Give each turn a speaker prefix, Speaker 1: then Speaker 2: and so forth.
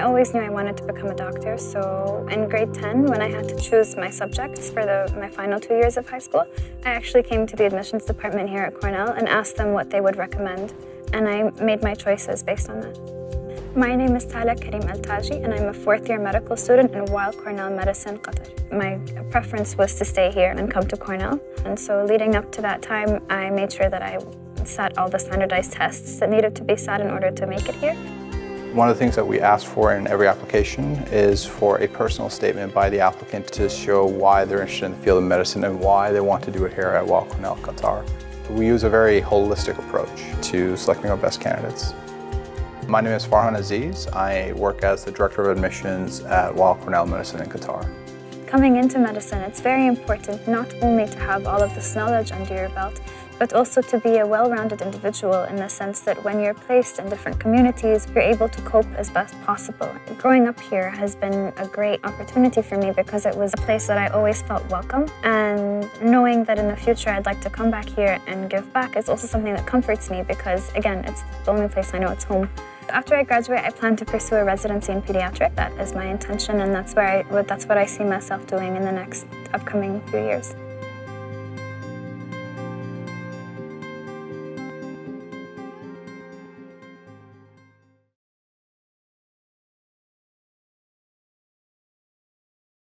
Speaker 1: I always knew I wanted to become a doctor, so in grade 10, when I had to choose my subjects for the, my final two years of high school, I actually came to the admissions department here at Cornell and asked them what they would recommend, and I made my choices based on that. My name is Tala Karim Al Taji, and I'm a fourth year medical student in Weill Cornell Medicine, Qatar. My preference was to stay here and come to Cornell, and so leading up to that time, I made sure that I sat all the standardized tests that needed to be sat in order to make it here.
Speaker 2: One of the things that we ask for in every application is for a personal statement by the applicant to show why they're interested in the field of medicine and why they want to do it here at Weill Cornell, Qatar. We use a very holistic approach to selecting our best candidates. My name is Farhan Aziz. I work as the Director of Admissions at Weill Cornell Medicine in Qatar.
Speaker 1: Coming into medicine, it's very important not only to have all of this knowledge under your belt, but also to be a well-rounded individual in the sense that when you're placed in different communities, you're able to cope as best possible. Growing up here has been a great opportunity for me because it was a place that I always felt welcome and knowing that in the future I'd like to come back here and give back is also something that comforts me because again, it's the only place I know it's home. After I graduate, I plan to pursue a residency in pediatric. That is my intention and that's where I, that's what I see myself doing in the next upcoming few years.